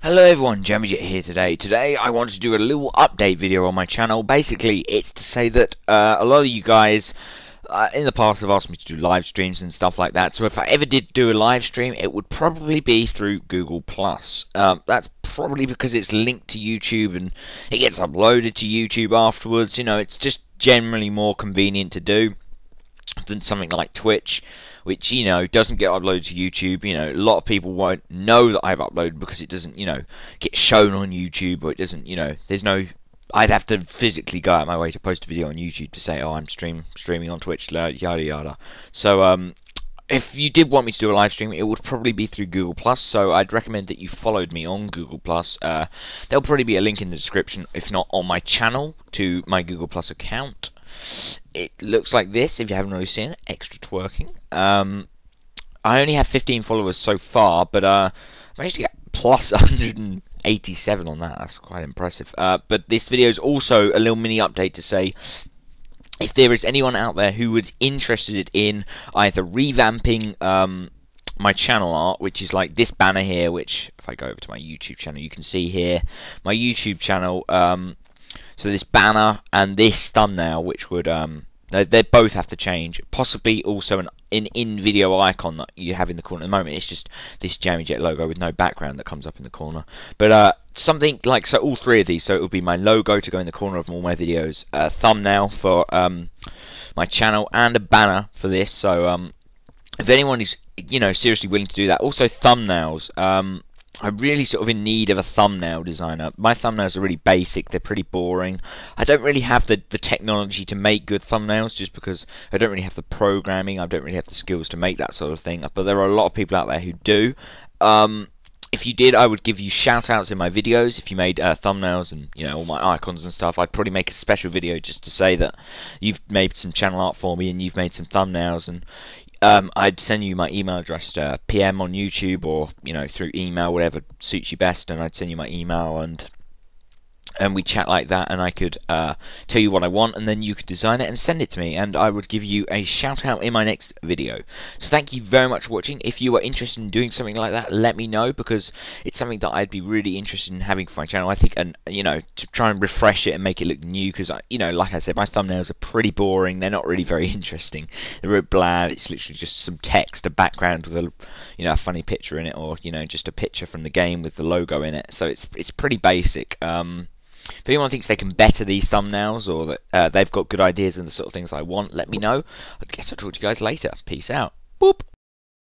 Hello everyone, Jamy here today. Today I wanted to do a little update video on my channel. Basically, it's to say that uh, a lot of you guys uh, in the past have asked me to do live streams and stuff like that. So if I ever did do a live stream, it would probably be through Google Plus. Um, that's probably because it's linked to YouTube and it gets uploaded to YouTube afterwards. You know, it's just generally more convenient to do than something like Twitch which you know doesn't get uploaded to YouTube. You know, a lot of people won't know that I've uploaded because it doesn't, you know, get shown on YouTube or it doesn't, you know, there's no. I'd have to physically go out my way to post a video on YouTube to say, "Oh, I'm stream streaming on Twitch," yada yada. So, um, if you did want me to do a live stream, it would probably be through Google Plus. So I'd recommend that you followed me on Google Plus. Uh, there'll probably be a link in the description, if not on my channel, to my Google Plus account it looks like this if you haven't already seen it. Extra twerking. Um, I only have 15 followers so far, but uh, I managed to get plus 187 on that. That's quite impressive. Uh, but this video is also a little mini update to say if there is anyone out there who was interested in either revamping um, my channel art, which is like this banner here, which if I go over to my YouTube channel, you can see here my YouTube channel. Um, so this banner and this thumbnail, which would um, they, they both have to change. Possibly also an in in video icon that you have in the corner at the moment. It's just this Jamy Jet logo with no background that comes up in the corner. But uh, something like so, all three of these. So it will be my logo to go in the corner of all my videos, a thumbnail for um, my channel, and a banner for this. So um, if anyone is you know seriously willing to do that, also thumbnails. Um, I'm really sort of in need of a thumbnail designer. My thumbnails are really basic, they're pretty boring. I don't really have the, the technology to make good thumbnails just because I don't really have the programming, I don't really have the skills to make that sort of thing. But there are a lot of people out there who do. Um, if you did, I would give you shout outs in my videos. If you made uh, thumbnails and you know all my icons and stuff, I'd probably make a special video just to say that you've made some channel art for me and you've made some thumbnails and um, I'd send you my email address to PM on YouTube or you know through email, whatever suits you best, and I'd send you my email and and we chat like that, and I could uh, tell you what I want, and then you could design it and send it to me, and I would give you a shout out in my next video. So thank you very much for watching. If you are interested in doing something like that, let me know because it's something that I'd be really interested in having for my channel. I think, and you know, to try and refresh it and make it look new, because you know, like I said, my thumbnails are pretty boring. They're not really very interesting. They're a bit bland. It's literally just some text, a background with a you know a funny picture in it, or you know just a picture from the game with the logo in it. So it's it's pretty basic. Um, if anyone thinks they can better these thumbnails or that uh, they've got good ideas and the sort of things I want, let me know. I guess I'll talk to you guys later. Peace out. Boop.